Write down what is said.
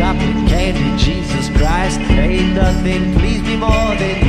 chocolate candy, Jesus Christ. Ain't nothing please me more than.